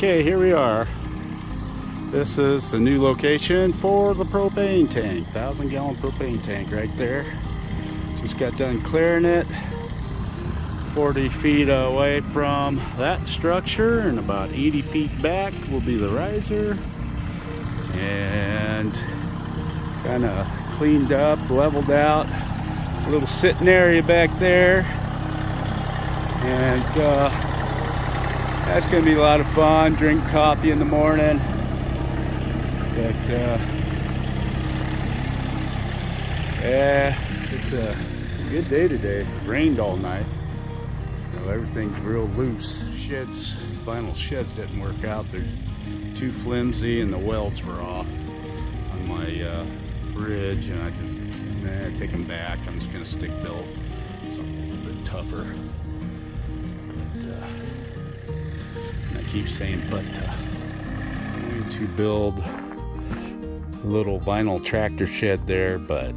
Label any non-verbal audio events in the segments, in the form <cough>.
Okay, here we are. This is the new location for the propane tank. Thousand gallon propane tank right there. Just got done clearing it. 40 feet away from that structure and about 80 feet back will be the riser. And kind of cleaned up, leveled out. A little sitting area back there. And uh, that's going to be a lot of fun. Drink coffee in the morning. But, uh, yeah, it's a, good day today. It rained all night. You everything's real loose. Sheds, vinyl sheds didn't work out. They're too flimsy and the welds were off on my uh, bridge. And I just, nah, take them back. I'm just going to stick built something a little bit tougher. Keep saying, but uh, I'm going to build a little vinyl tractor shed there, but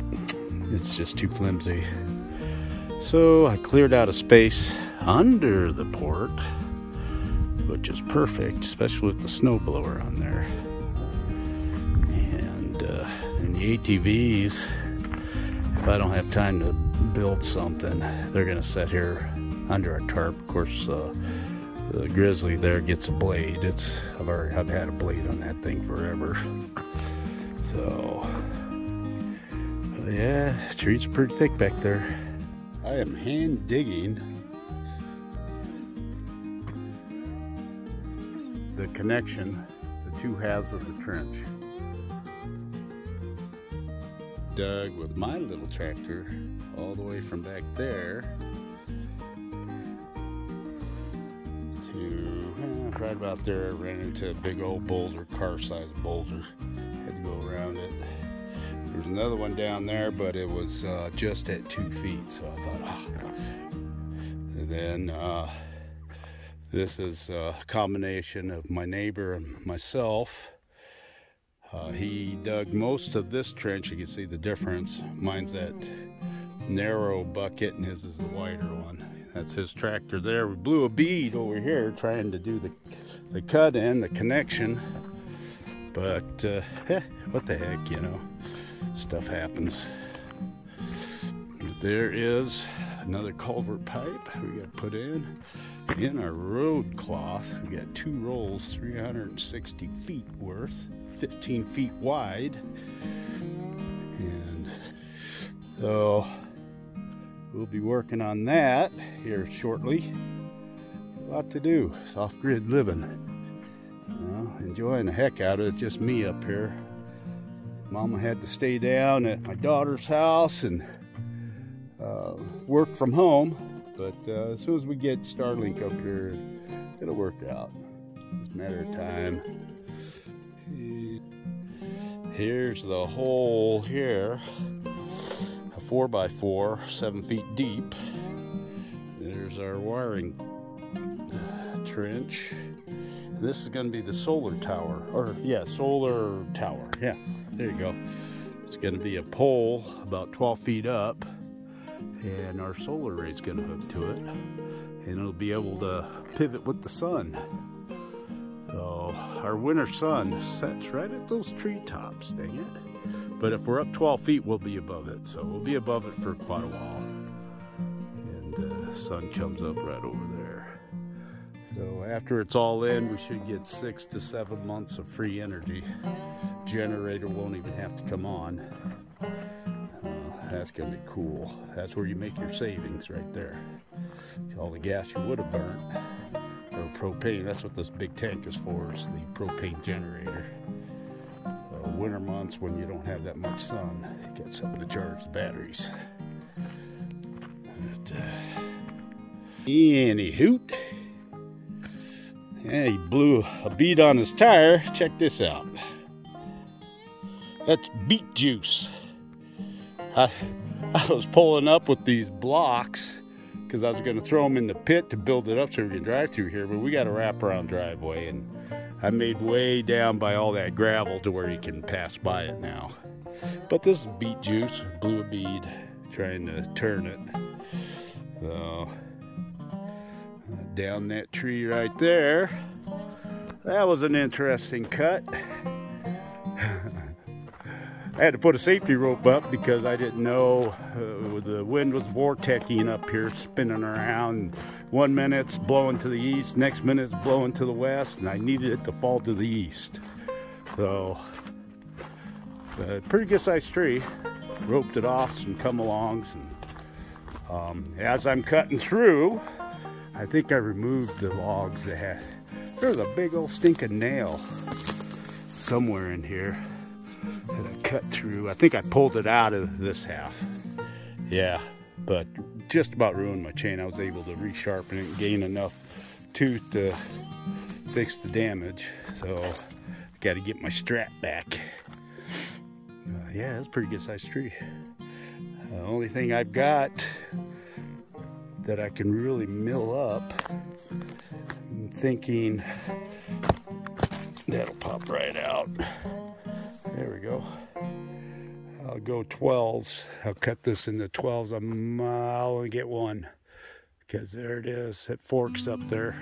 it's just too flimsy. So I cleared out a space under the port, which is perfect, especially with the snowblower on there. And uh, the ATVs, if I don't have time to build something, they're going to sit here under a tarp. Of course, uh, the grizzly there gets a blade. It's I've already I've had a blade on that thing forever. So yeah, trees pretty thick back there. I am hand digging the connection, the two halves of the trench. Dug with my little tractor all the way from back there right about there, I ran into a big old boulder, car-sized boulder. Had to go around it. There's another one down there, but it was uh, just at two feet, so I thought, ah. And then uh, this is a combination of my neighbor and myself. Uh, he dug most of this trench. You can see the difference. Mine's that narrow bucket, and his is the wider one. That's his tractor there. We blew a bead over here trying to do the, the cut in, the connection. But uh, eh, what the heck, you know, stuff happens. There is another culvert pipe we got put in. In our road cloth, we got two rolls, 360 feet worth, 15 feet wide. And so We'll be working on that here shortly. A lot to do. Off grid living. Well, enjoying the heck out of it. Just me up here. Mama had to stay down at my daughter's house and uh, work from home. But uh, as soon as we get Starlink up here, it'll work out. It's a matter of time. Here's the hole here four by four, seven feet deep. There's our wiring trench. This is going to be the solar tower, or yeah, solar tower. Yeah, there you go. It's going to be a pole about 12 feet up, and our solar array is going to hook to it, and it'll be able to pivot with the sun. So our winter sun sets right at those treetops, dang it. But if we're up 12 feet, we'll be above it. So we'll be above it for quite a while. And uh, the sun comes up right over there. So after it's all in, we should get six to seven months of free energy. Generator won't even have to come on. Uh, that's gonna be cool. That's where you make your savings right there. All the gas you would have burnt, or propane, that's what this big tank is for, is the propane generator winter months when you don't have that much sun, get something to charge the batteries. But, uh, any hoot. Yeah, he blew a bead on his tire. Check this out. That's beet juice. I, <laughs> I was pulling up with these blocks because I was going to throw them in the pit to build it up so we can drive through here, but we got a wraparound driveway and I made way down by all that gravel to where you can pass by it now. But this is beet juice, blew a bead, trying to turn it. So, down that tree right there, That was an interesting cut. I had to put a safety rope up because I didn't know uh, the wind was vortexing up here, spinning around. One minute it's blowing to the east, next minute it's blowing to the west, and I needed it to fall to the east. So, uh, pretty good sized tree. Roped it off some come alongs. And um, as I'm cutting through, I think I removed the logs that had. There's a big old stinking nail somewhere in here cut through. I think I pulled it out of this half. Yeah, but just about ruined my chain. I was able to resharpen it and gain enough tooth to fix the damage. So I got to get my strap back. Uh, yeah, that's a pretty good sized tree. The uh, only thing I've got that I can really mill up, I'm thinking that'll pop right out. Go 12s. I'll cut this into 12s. I'm, I'll only get one because there it is. It forks up there.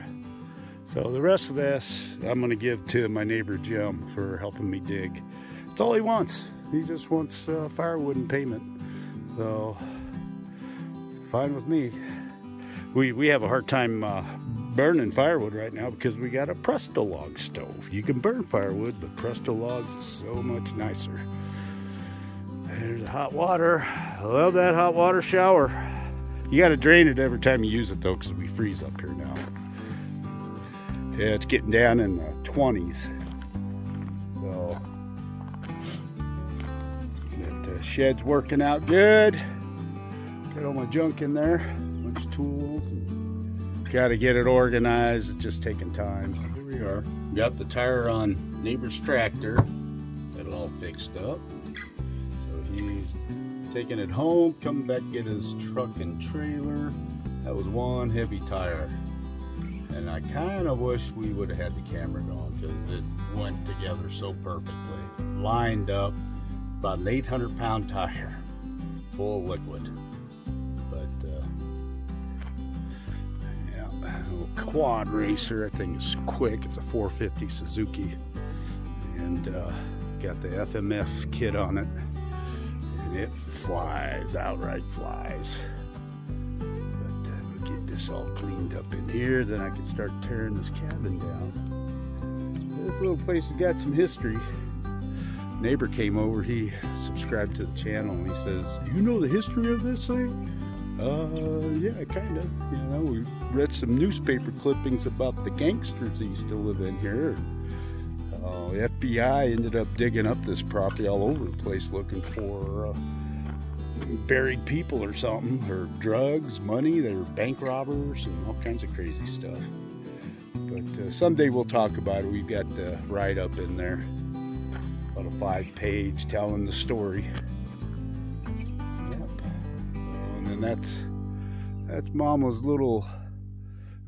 So the rest of this, I'm going to give to my neighbor Jim for helping me dig. It's all he wants. He just wants uh, firewood and payment. So, fine with me. We, we have a hard time uh, burning firewood right now because we got a Presto log stove. You can burn firewood, but Presto logs is so much nicer. There's the hot water. I love that hot water shower. You got to drain it every time you use it though because we freeze up here now. Yeah, it's getting down in the 20s. So, the uh, shed's working out good. Got all my junk in there, a bunch of tools. Got to get it organized. It's just taking time. Here we are. Got the tire on neighbor's tractor. Got it all fixed up. He's taking it home, coming back get his truck and trailer. That was one heavy tire. And I kind of wish we would have had the camera going because it went together so perfectly. Lined up about an 800 pound tire full liquid. But, yeah, a little quad racer. I think it's quick. It's a 450 Suzuki. And uh, got the FMF kit on it. It flies, outright flies. But get this all cleaned up in here. Then I can start tearing this cabin down. This little place has got some history. Neighbor came over, he subscribed to the channel and he says, you know the history of this thing? Uh, yeah, kind of. You know, we read some newspaper clippings about the gangsters that used to live in here. Uh, FBI ended up digging up this property all over the place looking for uh, buried people or something, or drugs, money. They were bank robbers and all kinds of crazy stuff. But uh, someday we'll talk about it. We've got the write up in there, about a five page telling the story. Yep. And then that's that's mama's little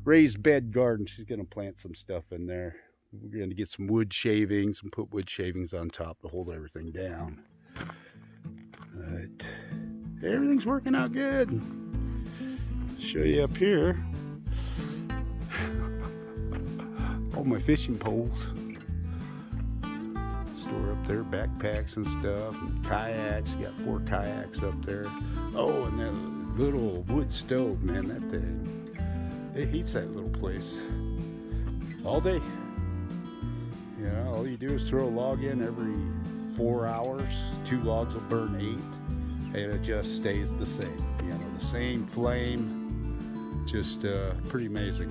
raised bed garden she's gonna plant some stuff in there we're gonna get some wood shavings and put wood shavings on top to hold everything down. But everything's working out good. Show you up here. <laughs> All my fishing poles. Store up there backpacks and stuff and kayaks. Got four kayaks up there. Oh and that old wood stove, man. That thing, it heats that little place all day. You know, all you do is throw a log in every four hours. Two logs will burn eight, and it just stays the same. You know, the same flame. Just uh, pretty amazing.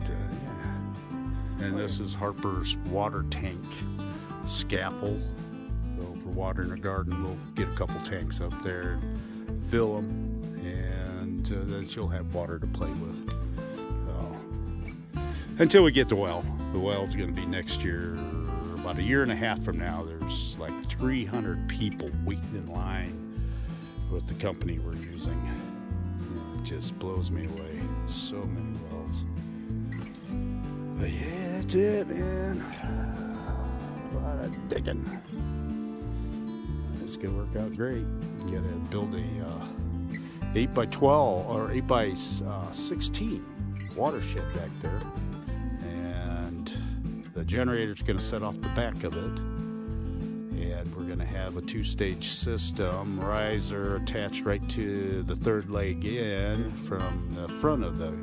But, uh, yeah. And this is Harper's water tank scaffold For watering a garden, we'll get a couple tanks up there fill them, and uh, then she'll have water to play with. Until we get the well. The well's going to be next year, about a year and a half from now. There's like 300 people waiting in line with the company we're using. It just blows me away. So many wells. But yeah, that's it, man. A lot of digging gonna work out great. You gotta build a uh, 8 by 12 or 8 by uh, 16 watershed back there. The generator's going to set off the back of it. And we're going to have a two-stage system, riser attached right to the third leg in from the front of the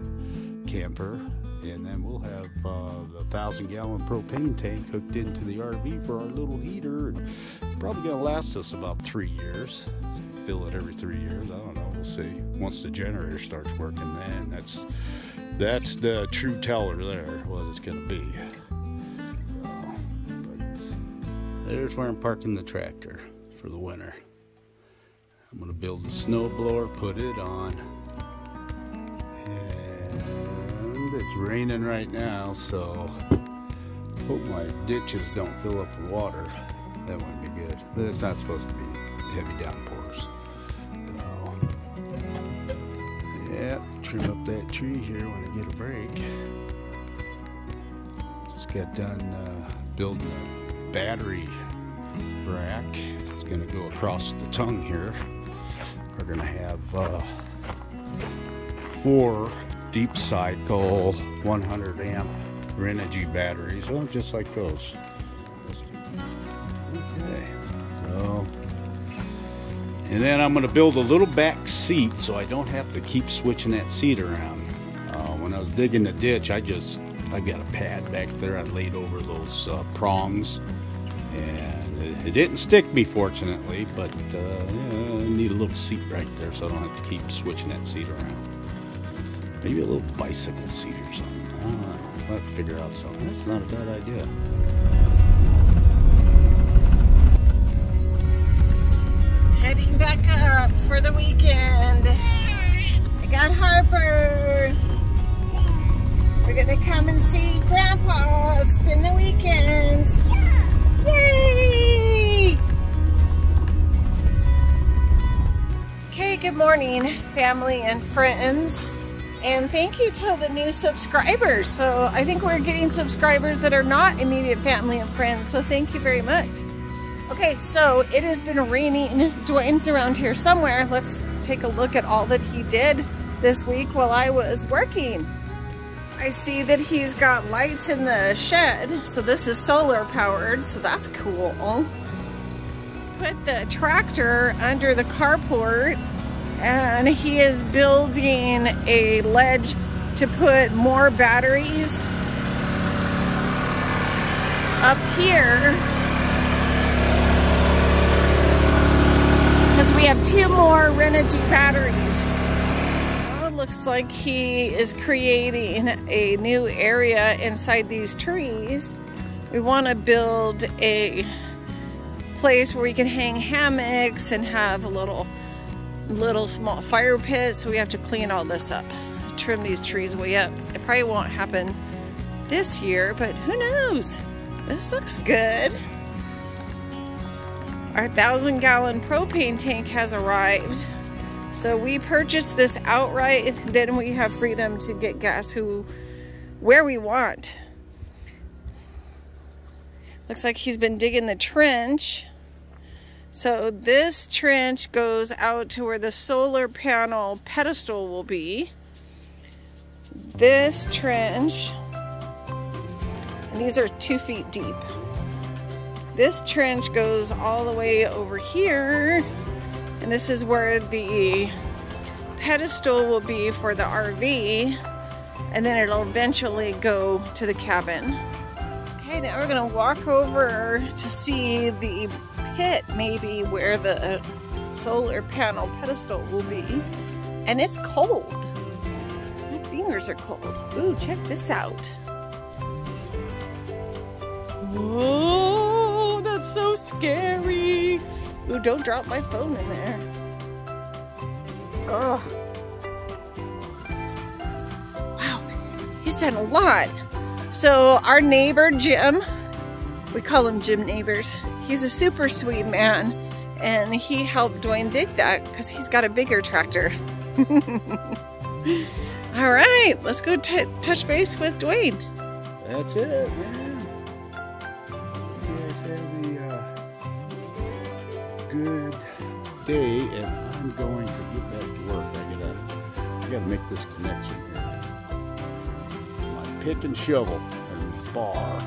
camper. And then we'll have uh, the thousand gallon propane tank hooked into the RV for our little heater. And probably going to last us about three years. Fill it every three years. I don't know. We'll see. Once the generator starts working, then that's that's the true teller there, what it's going to be. There's where I'm parking the tractor for the winter. I'm to build a snow blower, put it on. And it's raining right now, so hope my ditches don't fill up with water. That wouldn't be good. But it's not supposed to be heavy downpours. Yeah, trim up that tree here when I get a break. Just got done uh, building a battery rack. It's going to go across the tongue here. We're going to have uh, four deep cycle 100 amp Renogy batteries, well, just like those. Okay, so and then I'm going to build a little back seat so I don't have to keep switching that seat around. Uh, when I was digging the ditch, I just, I got a pad back there. I laid over those uh, prongs and it, it, didn't stick me fortunately, but uh, yeah, I need a little seat right there so I don't have to keep switching that seat around. Maybe a little bicycle seat or something. I don't know. I'll have to figure out something. That's not a bad idea. Family and friends. And thank you to the new subscribers. So I think we're getting subscribers that are not immediate family and friends. So thank you very much. Okay, so it has been raining. <laughs> Duane's around here somewhere. Let's take a look at all that he did this week while I was working. I see that he's got lights in the shed. So this is solar powered, so that's cool. He's put the tractor under the carport and he is building a ledge to put more batteries up here because we have two more Renogy batteries. It looks like he is creating a new area inside these trees. We want to build a place where we can hang hammocks and have a little little small fire pit so we have to clean all this up trim these trees way up it probably won't happen this year but who knows this looks good our thousand gallon propane tank has arrived. So we purchased this outright, then we have freedom to get gas who, where we want. Looks like he's been digging the trench. So this trench goes out to where the solar panel pedestal will be. This trench, and these are two feet deep. This trench goes all the way over here, and this is where the pedestal will be for the RV, and then it'll eventually go to the cabin. Okay, now we're gonna walk over to see the pit, maybe where the uh, solar panel pedestal will be. And it's cold. My fingers are cold. Ooh, check this out. Whoa! That's so scary. Ooh, don't drop my phone in there. Oh. Wow, he's done a lot. So our neighbor, Jim, we call him Jim Neighbors. He's a super sweet man. And he helped Duane dig that because he's got a bigger tractor. <laughs> All right, let's go touch base with Duane. That's it, man. Uh, good day and I'm going to get back to work. I gotta, I gotta make this connection here. My pick and shovel and bar.